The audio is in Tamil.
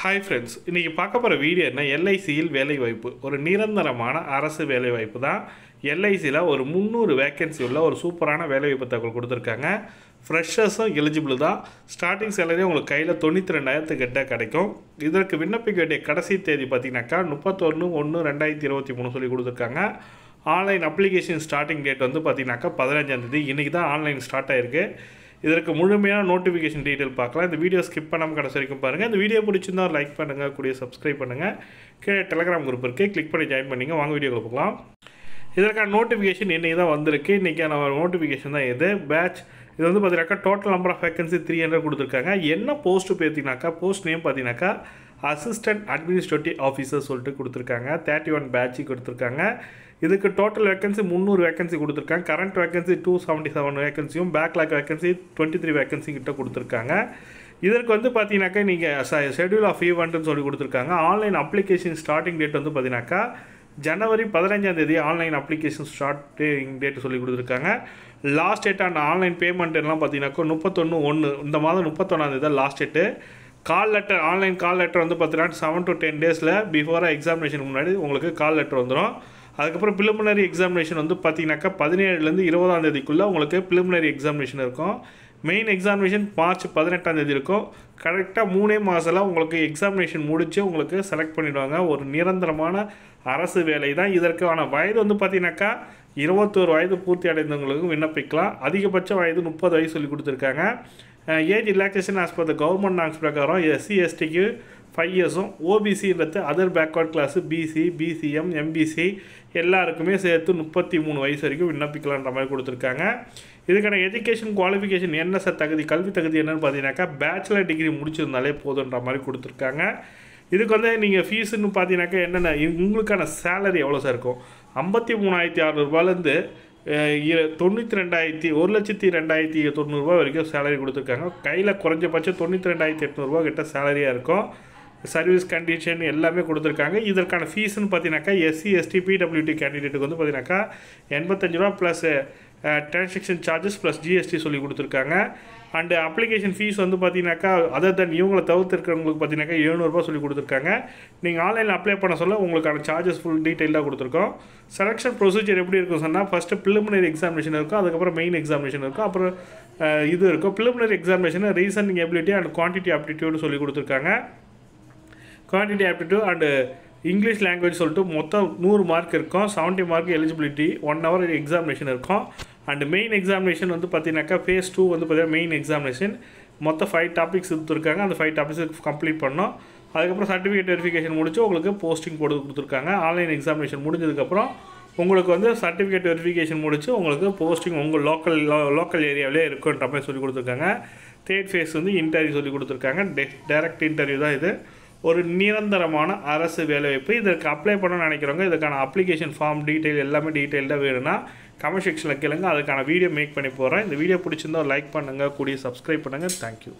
ஹாய் ஃப்ரெண்ட்ஸ் இன்றைக்கி பார்க்க போகிற வீடியோ என்ன? எல்ஐசியில் வேலைவாய்ப்பு. ஒரு நிரந்தரமான அரசு வேலைவாய்ப்பு தான். எல்ஐசியில் ஒரு முந்நூறு வேக்கன்சி உள்ள ஒரு சூப்பரான வேலைவாய்ப்பு தகவல் கொடுத்துருக்காங்க. ஃப்ரெஷர்ஸும் எலிஜிபிள் தான். ஸ்டார்டிங் சேலரி உங்களுக்கு கையில் தொண்ணூற்றி ரெண்டாயிரத்துக்கிட்ட கிடைக்கும். இதற்கு விண்ணப்பிக்க வேண்டிய கடைசி தேதி பார்த்தீங்கன்னாக்கா முப்பத்தொன்று ஒன்று ரெண்டாயிரத்தி இருபத்தி மூணு சொல்லி கொடுத்துருக்காங்க. ஆன்லைன் அப்ளிகேஷன் ஸ்டார்டிங் டேட் வந்து பார்த்தீங்கன்னாக்கா பதினஞ்சாந்தேதி இன்றைக்கி தான் ஆன்லைன் ஸ்டார்ட் ஆயிருக்கு. இதற்கு முழுமையான நோட்டிஃபிகேஷன் டீட்டெயில் பார்க்கலாம். இந்த வீடியோ ஸ்கிப் பண்ணாமல் கடைசி வரைக்கும் பாருங்கள் இந்த வீடியோ பிடிச்சிருந்தா லைக் பண்ணுங்கள் கூடிய சப்ஸ்கிரைப் பண்ணுங்கள் கீழே டெலகிராம் குரூப் இருக்குது கிளிக் பண்ணி ஜாயின் பண்ணிங்க. வாங்க வீடியோ பார்க்கலாம் இதற்கான நோட்டிஃபிகேஷன் இன்றைக்கி தான் வந்திருக்கு. இன்றைக்கான நோட்டிஃபிகேஷன் தான் இது. பேட்ச் இது வந்து பார்த்தீங்கன்னாக்கா total number of vacancy three hundred கொடுத்துருக்காங்க. என்ன போஸ்ட்டு பார்த்தீங்கன்னாக்கா போஸ்ட் நேம் பார்த்தீங்கன்னாக்கா அசிஸ்டன்ட் அட்மினிஸ்ட்ரேட்டிவ் ஆஃபீஸர் சொல்லிட்டு கொடுத்துருக்காங்க. தேர்ட்டி ஒன் பேட்ச் கொடுத்துருக்காங்க. இதுக்கு டோட்டல் வேகன்சி முந்நூறு வேகன்சி கொடுத்துருக்காங்க. Current vacancy two seventy seven வேகன்சியும் backlog vacancy twenty three vacancy கிட்ட கொடுத்துருக்காங்க. இதற்கு வந்து பார்த்தீங்கன்னாக்கா நீங்கள் ஷெடியூல் ஆஃப் ஈவெண்ட்னு சொல்லி கொடுத்துருக்காங்க. ஆன்லைன் அப்ளிகேஷன் ஸ்டார்டிங் டேட் வந்து பார்த்தீங்கன்னாக்கா ஜனவரி பதினஞ்சாம் தேதி ஆன்லைன் அப்ளிகேஷன் ஸ்டார்டிங் டேட் சொல்லி கொடுத்துருக்காங்க. Last date and online payment எல்லாம் பார்த்தீங்கன்னாக்கா முப்பத்தொன்று ஒன்று இந்த மாதம் முப்பத்தொன்னாந்தேதி தான் last date call letter online call letter வந்து பார்த்தீங்கன்னா செவன் டு டென் டேஸில் பிஃபோராக எக்ஸாமினேஷன் முன்னாடி உங்களுக்கு கால் லெட்டர் வந்துடும் அதுக்கப்புறம் பிலிமினரி எக்ஸாமினேஷன் வந்து பார்த்தீங்கன்னாக்கா பதினேழுலேருந்து இருபதாம் தேதிக்குள்ளே உங்களுக்கு பிலிமினரி எக்ஸாமினேஷன் இருக்கும். மெயின் எக்ஸாமினேஷன் மார்ச் பதினெட்டாம் தேதி இருக்கும். கரெக்டாக மூணே மாதம்லாம் உங்களுக்கு எக்ஸாமினேஷன் முடித்து உங்களுக்கு செலக்ட் பண்ணிவிடுவாங்க ஒரு நிரந்தரமான அரசு வேலை தான். இதற்கான வயது வந்து பார்த்தீங்கன்னாக்கா இருபத்தோரு வயது பூர்த்தி அடைந்தவங்களுக்கும் விண்ணப்பிக்கலாம். அதிகபட்ச வயது முப்பது வயது சொல்லி கொடுத்துருக்காங்க. Age relaxation as per the government norms பிரகாரம் எஸ்சி எஸ்டிக்கு ஃபைவ் இயர்ஸும் ஓபிசின்றது other backward class BC BCM MBC எல்லாருக்குமே சேர்த்து முப்பத்தி மூணு வயசு வரைக்கும் விண்ணப்பிக்கலான்ற மாதிரி கொடுத்துருக்காங்க. இதுக்கான எஜுகேஷன் குவாலிஃபிகேஷன் என்ன சார் தகுதி கல்வி தகுதி என்னன்னு பார்த்தீங்கன்னாக்கா பேச்சுலர் டிகிரி முடிச்சிருந்தாலே போதுன்ற மாதிரி கொடுத்துருக்காங்க. இதுக்கு வந்து நீங்கள் ஃபீஸுன்னு பார்த்தீங்கன்னாக்கா என்னென்ன உங்களுக்கான சேலரி எவ்வளோ சார் இருக்கும்? ஐம்பத்தி மூணாயிரத்தி அறநூறுபாலேருந்து தொண்ணூற்றி ரெண்டாயிரத்தி ஒரு லட்சத்தி ரெண்டாயிரத்தி தொண்ணூறுரூவா வரைக்கும் சேலரி கொடுத்துருக்காங்க. கையில் குறைஞ்சபட்சம் தொண்ணூற்றி ரெண்டாயிரத்தி எட்நூறுரூவா கிட்ட சேலரியாக இருக்கும். சர்வீஸ் கண்டிஷன் எல்லாமே கொடுத்துருக்காங்க. இதற்கான ஃபீஸ்னு பார்த்தீங்கன்னாக்கா எஸ்சி எஸ்டி பிடபிள்யூடி கேண்டிடேட்டுக்கு வந்து பார்த்தீங்கன்னாக்கா எண்பத்தஞ்சு ரூபா plus transaction charges plus GST சொல்லி கொடுத்துருக்காங்க. அண்டு அப்ளிகேஷன் ஃபீஸ் வந்து பார்த்தீங்கன்னாக்கா அதர் தன் இவங்களை தவிர்த்து இருக்கிறவங்களுக்கு பார்த்தீங்கன்னாக்கா எழுநூறுபா சொல்லி கொடுத்துருக்காங்க. நீங்கள் ஆன்லைனில் அப்ளை பண்ண சொல்ல உங்களுக்கான சார்ஜஸ் ஃபுல் டீட்டெயிலாக கொடுத்துருக்கோம். செலெக்ஷன் ப்ரொசீஜர் எப்படி இருக்கும் சொன்னால் ஃபஸ்ட்டு ப்ரிலிமினரி எக்ஸாமினேஷன் இருக்கும் அதுக்கப்புறம் மெயின் எக்ஸாமினேஷன் இருக்கும் அப்புறம் இது இருக்கும். Preliminary examination reasoning ability and quantity aptitude சொல்லி கொடுத்துருக்காங்க. Quantity aptitude and English language சொல்லிட்டு மொத்தம் நூறு மார்க் இருக்கும். Seventy mark eligibility one hour examination இருக்கும். அண்ட் மெயின் எக்ஸாமினேஷன் வந்து பார்த்தீங்கன்னாக்கா ஃபேஸ் டூ வந்து பார்த்தீங்கன்னா மெயின் எக்ஸாமினேஷன் மொத்தம் ஃபைவ் டாபிக்ஸ் கொடுத்துருக்காங்க. அந்த ஃபைவ் டாபிக்ஸ் கம்ப்ளீட் பண்ணோம். அதுக்கப்புறம் சர்டிஃபிகேட் வெரிஃபிகேஷன் முடிச்சு உங்களுக்கு போஸ்டிங் போட்டு கொடுத்துருக்காங்க. ஆன்லைன் எக்ஸாமினேஷன் முடிஞ்சதுக்கப்புறம் உங்களுக்கு வந்து சர்டிஃபிகேட் வெரிஃபிகேஷன் முடிச்சு உங்களுக்கு போஸ்டிங் உங்கள் லோக்கல் லோக்கல் ஏரியாவிலே இருக்குன்ற மாதிரி சொல்லி கொடுத்துருக்காங்க. தேர்ட் ஃபேஸ் வந்து இன்டர்வியூ சொல்லி கொடுத்துருக்காங்க. டெ டேரக்ட் இன்டர்வியூ தான் இது. ஒரு நிரந்தரமான அரசு வேலைவாய்ப்பு. இதற்கு அப்ளை பண்ணணும்னு நினைக்கிறவங்க இதுக்கான அப்ளிகேஷன் ஃபார்ம் டீட்டெயில் எல்லாமே டீட்டெயில்டாக வேணும்னா கமெண்ட் செக்ஷனில் கேளுங்க. அதுக்கான வீடியோ மேக் பண்ணி போகிறேன் இந்த வீடியோ பிடிச்சிருந்தா லைக் பண்ணுங்கள் கூடிய சப்ஸ்கிரைப் பண்ணுங்கள் தேங்க்யூ